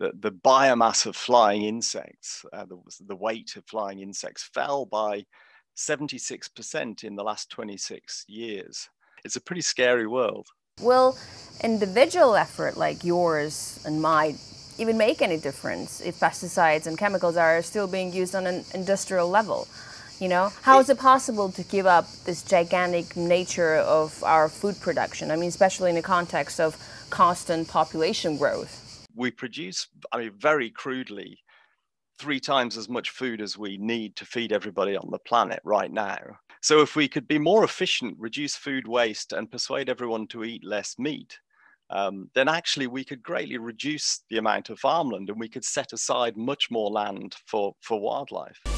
the, the biomass of flying insects, uh, the, the weight of flying insects fell by 76% in the last 26 years. It's a pretty scary world. Will individual effort like yours and mine even make any difference if pesticides and chemicals are still being used on an industrial level? You know, how is it possible to give up this gigantic nature of our food production? I mean, especially in the context of constant population growth. We produce, I mean, very crudely, three times as much food as we need to feed everybody on the planet right now. So, if we could be more efficient, reduce food waste, and persuade everyone to eat less meat, um, then actually we could greatly reduce the amount of farmland and we could set aside much more land for, for wildlife.